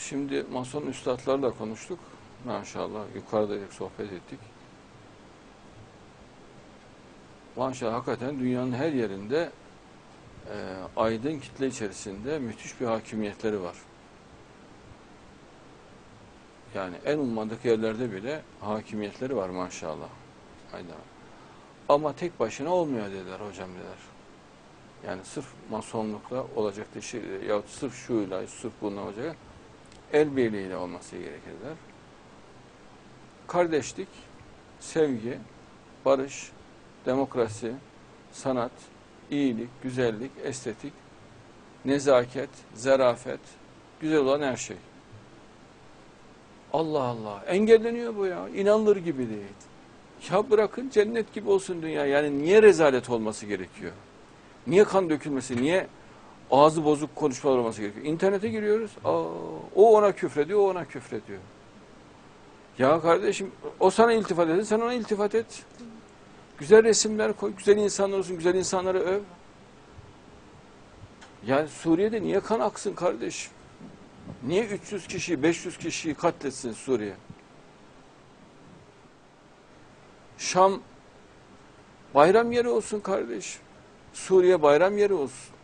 Şimdi mason üstadlarla konuştuk. Maşallah yukarıda sohbet ettik. Maşallah hakikaten dünyanın her yerinde e, aydın kitle içerisinde müthiş bir hakimiyetleri var. Yani en ummadık yerlerde bile hakimiyetleri var maşallah. Aynen. Ama tek başına olmuyor dediler hocam dediler. Yani sırf masonlukla olacak da şey, ya sırf şuyla, sırf bununla olacak. El birliğiyle olması gerekirler. Kardeşlik, sevgi, barış, demokrasi, sanat, iyilik, güzellik, estetik, nezaket, zarafet, güzel olan her şey. Allah Allah. Engelleniyor bu ya. İnanılır gibi değil. Ya bırakın cennet gibi olsun dünya. Yani niye rezalet olması gerekiyor? Niye kan dökülmesi? Niye ağzı bozuk konuşmalar olması gerekiyor? İnternete giriyoruz. Aa, o ona küfrediyor, o ona küfrediyor. Ya kardeşim o sana iltifat etsin, sen ona iltifat et. Güzel resimler koy, güzel insanlar olsun, güzel insanları öv. Yani Suriye'de niye kan aksın kardeşim? Niye 300 kişi, 500 kişiyi katletsin Suriye? Şam bayram yeri olsun kardeş. Suriye bayram yeri olsun.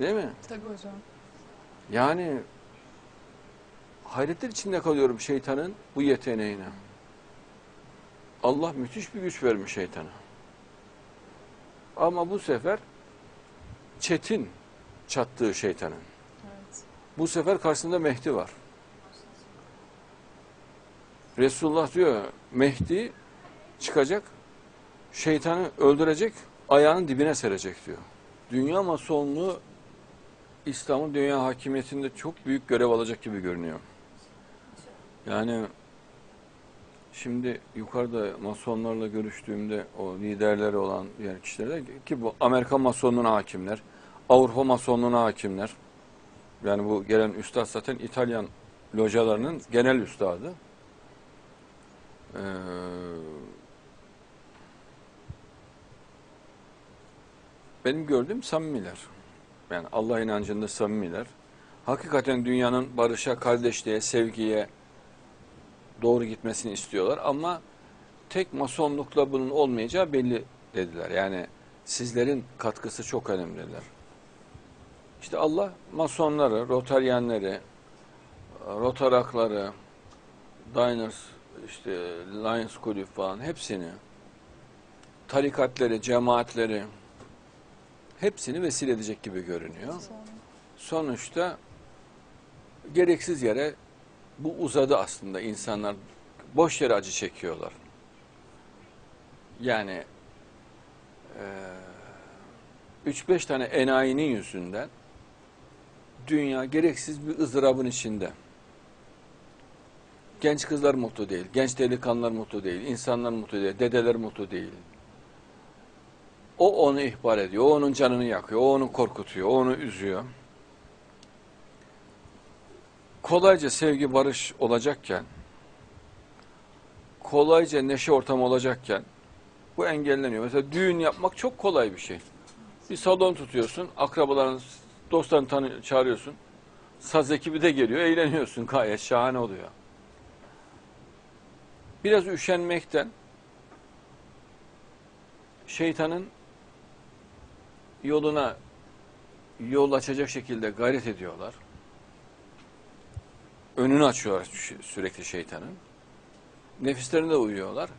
Değil mi? Tabii hocam. Yani hayretler içinde kalıyorum şeytanın bu yeteneğine. Allah müthiş bir güç vermiş şeytana. Ama bu sefer çetin çattığı şeytanın. Evet. Bu sefer karşısında Mehdi var. Resulullah diyor Mehdi çıkacak, şeytanı öldürecek, ayağının dibine serecek diyor. Dünya masonluğu İslam'ın dünya hakimiyetinde çok büyük görev alacak gibi görünüyor. Yani şimdi yukarıda masonlarla görüştüğümde o liderleri olan diğer kişiler ki bu Amerikan masonluğuna hakimler, Avrupa masonluğuna hakimler. Yani bu gelen üstad zaten İtalyan localarının genel üstadı. Ee, benim gördüğüm samimiler. Yani Allah inancında samimiler. Hakikaten dünyanın barışa, kardeşliğe, sevgiye doğru gitmesini istiyorlar ama tek masonlukla bunun olmayacağı belli dediler. Yani sizlerin katkısı çok önemli dediler. İşte Allah masonları, rotaryenleri, rotarakları, diners, işte Lions Kulüp falan hepsini, tarikatları, cemaatleri hepsini vesile edecek gibi görünüyor. Sonuçta gereksiz yere bu uzadı aslında insanlar boş yere acı çekiyorlar. Yani eee 3-5 tane enayinin yüzünden dünya gereksiz bir ızdırabın içinde. Genç kızlar mutlu değil, genç delikanlılar mutlu değil, insanlar mutlu değil, dedeler mutlu değil. O onu ihbar ediyor, o onun canını yakıyor, o onu korkutuyor, o onu üzüyor. Kolayca sevgi, barış olacakken, kolayca neşe ortamı olacakken bu engelleniyor. Mesela düğün yapmak çok kolay bir şey. Bir salon tutuyorsun, akrabaların, dostlarını tanı çağırıyorsun. Saz ekibi de geliyor, eğleniyorsun. Gayet şahane oluyor. Biraz üşenmekten şeytanın yoluna yol açacak şekilde gayret ediyorlar. Önünü açıyorlar sü- sürekli şeytanın. Nefislerine uyuyorlar.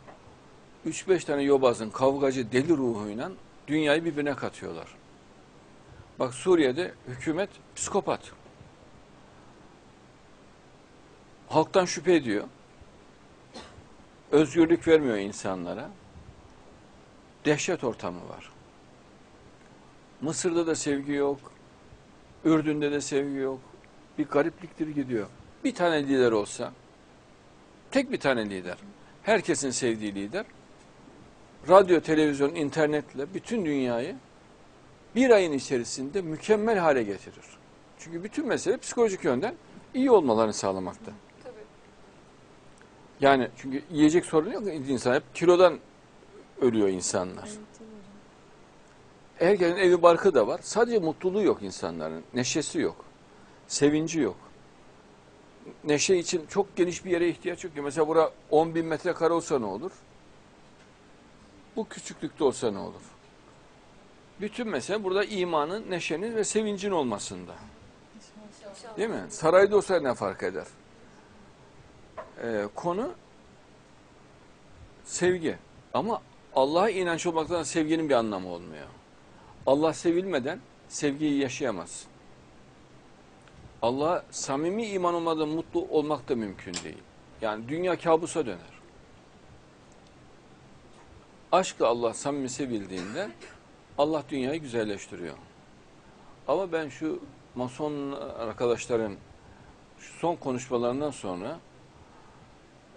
3-5 tane yobazın kavgacı deli ruhuyla dünyayı birbirine katıyorlar. Bak Suriye'de hükümet psikopat. Halktan şüphe ediyor. Özgürlük vermiyor insanlara. Dehşet ortamı var. Mısır'da da sevgi yok. Ürdün'de de sevgi yok. Bir garipliktir gidiyor. Bir tane lider olsa, tek bir tane lider, herkesin sevdiği lider, radyo, televizyon, internetle bütün dünyayı bir ayın içerisinde mükemmel hale getirir. Çünkü bütün mesele psikolojik yönden iyi olmalarını sağlamakta. Tabii. Yani çünkü yiyecek sorunu yok insan hep kilodan ölüyor insanlar. Evet, Herkesin evi barkı da var. Sadece mutluluğu yok insanların. Neşesi yok. Sevinci yok. neşe için çok geniş bir yere ihtiyaç yok. Mesela bura 10 bin metrekare olsa ne olur? Bu küçüklükte olsa ne olur? Bütün mesele burada imanın, neşenin ve sevincin olmasında. Değil mi? Sarayda olsa ne fark eder? Ee, konu sevgi. Ama Allah'a inanç olmaktan sevginin bir anlamı olmuyor. Allah sevilmeden sevgiyi yaşayamazsın. Allah'a samimi iman olmadan mutlu olmak da mümkün değil. Yani dünya kabusa döner. Aşkla Allah samimi sevildiğinde Allah dünyayı güzelleştiriyor. Ama ben şu mason arkadaşların şu son konuşmalarından sonra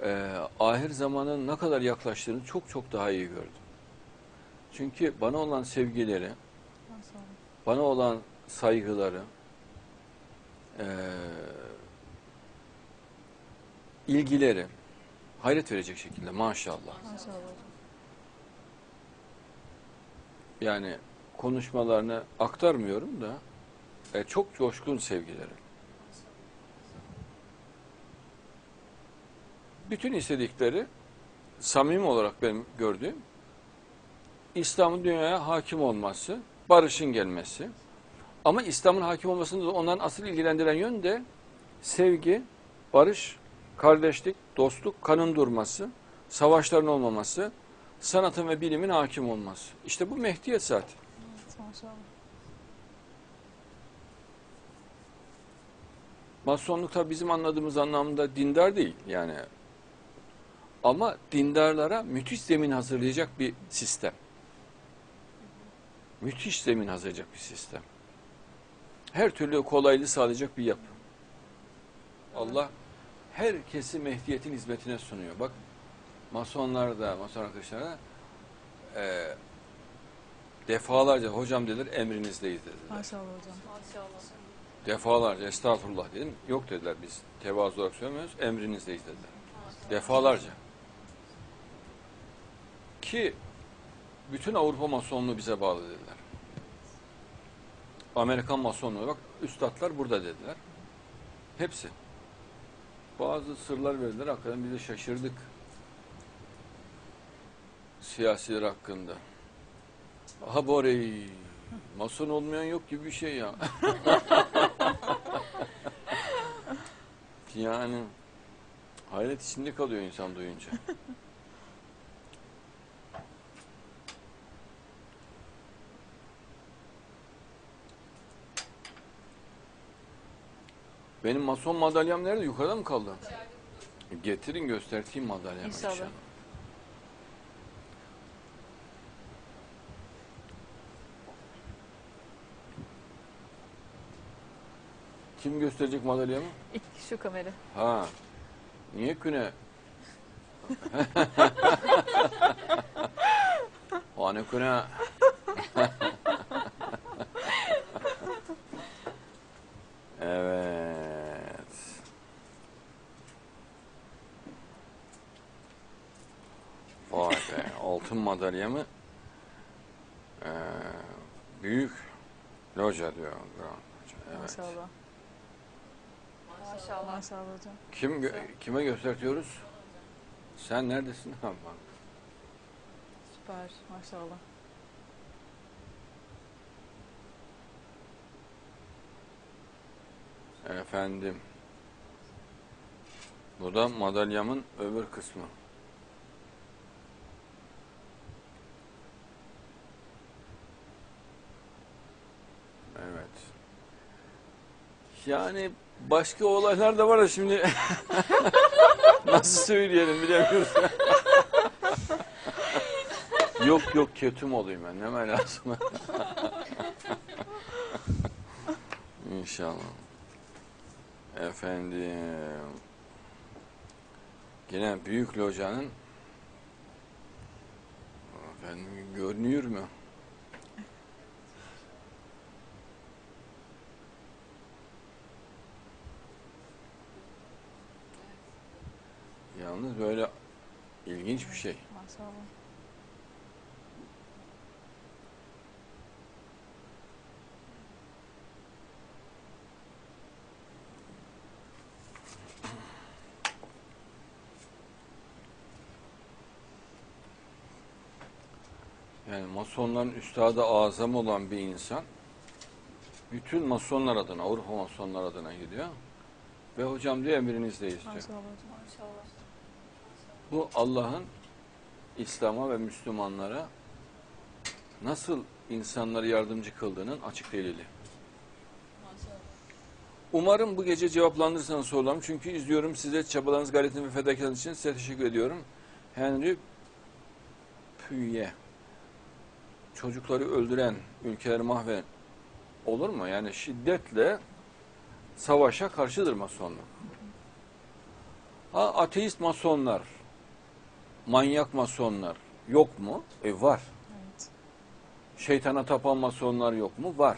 e, ahir zamanın ne kadar yaklaştığını çok çok daha iyi gördüm. Çünkü bana olan sevgileri. Bana olan saygıları, e, ilgileri hayret verecek şekilde maşallah. Maşallah. Yani konuşmalarını aktarmıyorum da e, çok coşkun sevgileri. Bütün istedikleri samimi olarak benim gördüğüm İslam'ın dünyaya hakim olması, barışın gelmesi. Ama İslam'ın hakim olmasında da onların asıl ilgilendiren yön de sevgi, barış, kardeşlik, dostluk, kanın durması, savaşların olmaması, sanatın ve bilimin hakim olması. İşte bu Mehdiyet zaten. Evet, maşallah. Masonluk tabi bizim anladığımız anlamda dindar değil yani. Ama dindarlara müthiş zemin hazırlayacak bir sistem. Müthiş zemin hazırlayacak bir sistem. Her türlü kolaylığı sağlayacak bir yapı. Allah herkesi Mehdiyet'in hizmetine sunuyor. Bak masonlar da, mason arkadaşlar da e, defalarca hocam dediler emrinizdeyiz dediler. Maşallah hocam. Defalarca estağfurullah dedim. Yok dediler biz tevazu olarak söylemiyoruz. Emrinizdeyiz dediler. Defalarca. Ki bütün Avrupa masonluğu bize bağlı dediler. Amerikan masonluğu bak üstadlar burada dediler. Hepsi. Bazı sırlar verdiler. Hakikaten biz de şaşırdık. Siyasiler hakkında. Aha Borey. Mason olmayan yok gibi bir şey ya. yani hayret içinde kalıyor insan duyunca. Benim mason madalyam nerede? Yukarıda mı kaldı? Getirin göstereyim madalyamı İnşallah. inşallah. Kim gösterecek madalyamı? İlk şu kamera. Ha. Niye küne? Hani küne? Altın madalyamı eee, büyük loca diyor. Grand Loca. Evet. Maşallah. Maşallah. Maşallah hocam. Kim gö- kime göstertiyoruz? Sen neredesin? Bak. Süper. Maşallah. Efendim. Bu da madalyamın öbür kısmı. Evet. Yani başka olaylar da var da şimdi nasıl söyleyelim bilemiyoruz. yok yok kötü mü olayım ben ne lazım. İnşallah. Efendim. Yine büyük locanın efendim görünüyor mu? Yalnız böyle ilginç bir şey. Maşallah. Yani masonların üstadı azam olan bir insan bütün masonlar adına, Avrupa masonlar adına gidiyor. Ve hocam diyor emrinizdeyiz diyor. Maşallah. Maşallah. Bu Allah'ın İslam'a ve Müslümanlara nasıl insanları yardımcı kıldığının açık delili. Umarım bu gece cevaplandırırsanız sorularım. Çünkü izliyorum size çabalarınız, gayretiniz ve fedakarlığınız için size teşekkür ediyorum. Henry Püye. Çocukları öldüren, ülkeleri mahveden olur mu? Yani şiddetle savaşa karşıdır masonluk. Ha, ateist masonlar, manyak masonlar yok mu? E var. Evet. Şeytana tapan masonlar yok mu? Var.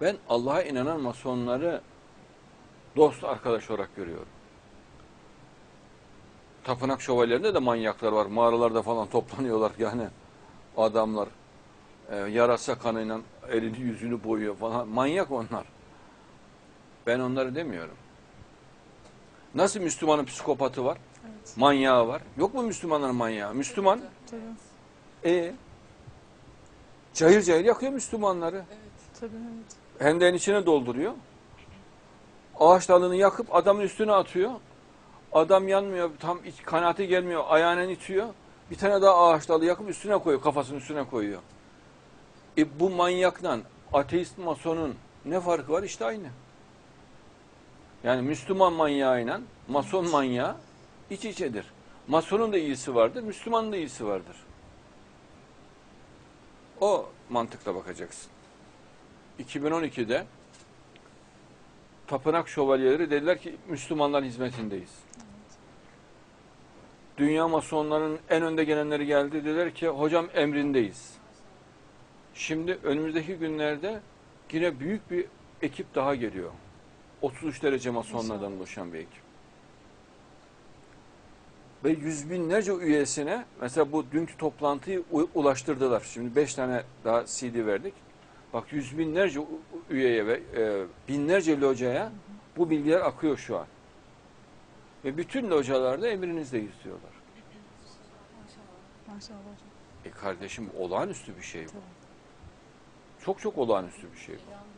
Ben Allah'a inanan masonları dost arkadaş olarak görüyorum. Tapınak şövalyelerinde de manyaklar var. Mağaralarda falan toplanıyorlar yani adamlar. E, yarasa kanıyla elini yüzünü boyuyor falan. Manyak onlar. Ben onları demiyorum. Nasıl Müslümanın psikopatı var? Evet. Manyağı var. Yok mu Müslümanların manyağı? Müslüman Tabii. e cayır cayır yakıyor Müslümanları. Tabii evet. Hendeğin içine dolduruyor. Ağaç dalını yakıp adamın üstüne atıyor. Adam yanmıyor, tam iç, kanaati gelmiyor, ayağına itiyor. Bir tane daha ağaç dalı yakıp üstüne koyuyor, kafasının üstüne koyuyor. E bu manyakla ateist masonun ne farkı var? İşte aynı. Yani Müslüman manyağıyla mason manyağı iç içedir. Masonun da iyisi vardır, Müslümanın da iyisi vardır. O mantıkla bakacaksın. 2012'de tapınak şövalyeleri dediler ki Müslümanların hizmetindeyiz. Dünya masonlarının en önde gelenleri geldi dediler ki hocam emrindeyiz. Şimdi önümüzdeki günlerde yine büyük bir ekip daha geliyor. 33 derece masonlardan oluşan bir ekip. Ve yüz binlerce üyesine mesela bu dünkü toplantıyı ulaştırdılar. Şimdi beş tane daha CD verdik. Bak yüz binlerce üyeye ve e, binlerce locaya bu bilgiler akıyor şu an. Ve bütün localarda emrinizdeyiz diyorlar. Maşallah hocam. E kardeşim olağanüstü bir şey bu. Tabii. Çok çok olağanüstü bir şey bu.